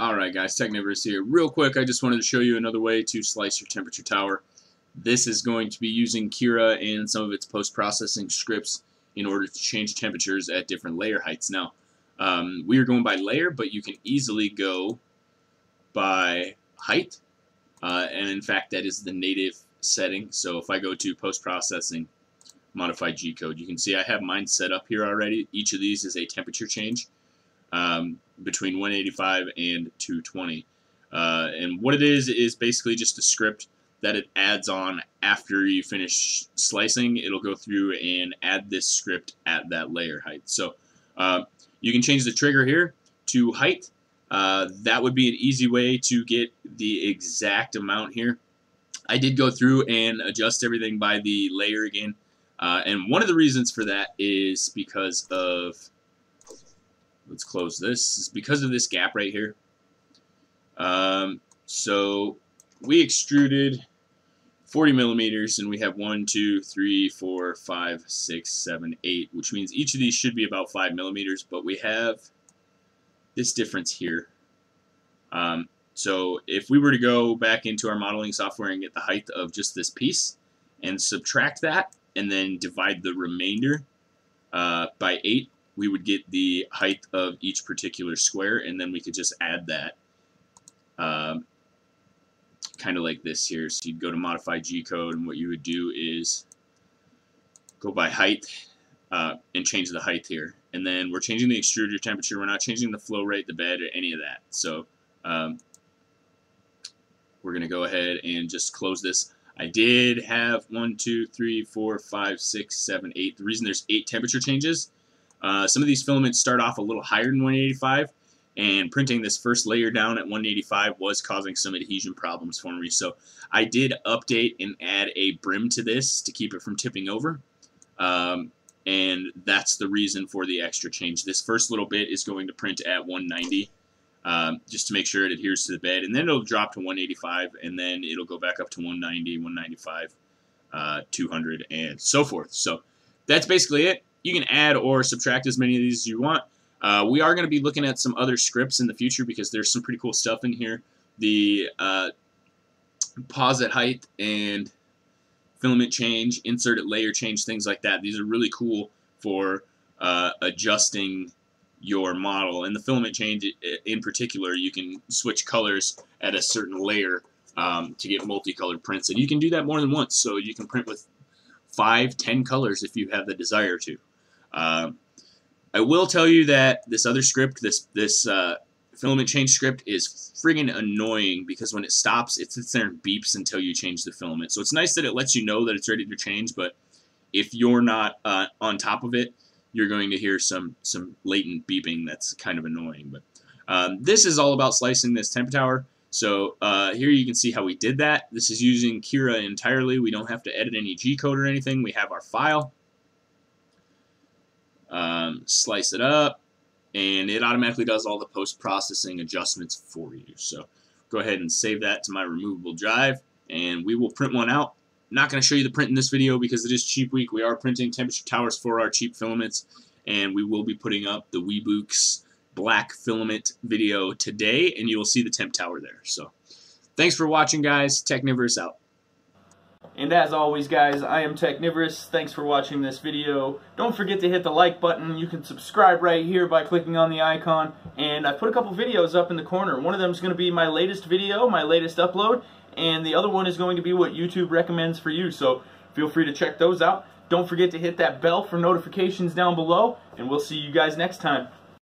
Alright guys, Technivorous here. Real quick, I just wanted to show you another way to slice your temperature tower. This is going to be using Cura and some of its post-processing scripts in order to change temperatures at different layer heights. Now, um, we are going by layer, but you can easily go by height, uh, and in fact that is the native setting. So if I go to post-processing, modify G-code, you can see I have mine set up here already. Each of these is a temperature change um, between 185 and 220. Uh, and what it is is basically just a script that it adds on after you finish slicing. It'll go through and add this script at that layer height. So uh, you can change the trigger here to height. Uh, that would be an easy way to get the exact amount here. I did go through and adjust everything by the layer again. Uh, and one of the reasons for that is because of let's close this. It's because of this gap right here. Um, so we extruded 40 millimeters and we have 1, 2, 3, 4, 5, 6, 7, 8, which means each of these should be about 5 millimeters, but we have this difference here. Um, so if we were to go back into our modeling software and get the height of just this piece and subtract that and then divide the remainder uh, by 8, we would get the height of each particular square, and then we could just add that um, kind of like this here. So you'd go to modify G-code, and what you would do is go by height uh, and change the height here. And then we're changing the extruder temperature. We're not changing the flow rate, the bed, or any of that. So um, we're going to go ahead and just close this. I did have one, two, three, four, five, six, seven, eight. The reason there's eight temperature changes uh, some of these filaments start off a little higher than 185, and printing this first layer down at 185 was causing some adhesion problems for me. So I did update and add a brim to this to keep it from tipping over. Um, and that's the reason for the extra change. This first little bit is going to print at 190 um, just to make sure it adheres to the bed. And then it'll drop to 185, and then it'll go back up to 190, 195, uh, 200, and so forth. So that's basically it you can add or subtract as many of these as you want. Uh, we are going to be looking at some other scripts in the future because there's some pretty cool stuff in here. The uh, pause at height and filament change, insert at layer change, things like that. These are really cool for uh, adjusting your model. And the filament change in particular, you can switch colors at a certain layer um, to get multicolored prints. And you can do that more than once, so you can print with five, ten colors if you have the desire to. Uh, I will tell you that this other script, this this uh, filament change script, is friggin' annoying because when it stops, it sits there and beeps until you change the filament. So it's nice that it lets you know that it's ready to change, but if you're not uh, on top of it, you're going to hear some some latent beeping that's kind of annoying. But um, this is all about slicing this temp tower. So uh, here you can see how we did that. This is using Cura entirely. We don't have to edit any G-code or anything. We have our file um, slice it up, and it automatically does all the post-processing adjustments for you. So go ahead and save that to my removable drive, and we will print one out. not going to show you the print in this video because it is cheap week. We are printing temperature towers for our cheap filaments, and we will be putting up the Weebooks black filament video today, and you will see the temp tower there. So thanks for watching, guys. Technivorous out. And as always, guys, I am Technivorous. Thanks for watching this video. Don't forget to hit the like button. You can subscribe right here by clicking on the icon. And I put a couple videos up in the corner. One of them is going to be my latest video, my latest upload. And the other one is going to be what YouTube recommends for you. So feel free to check those out. Don't forget to hit that bell for notifications down below. And we'll see you guys next time.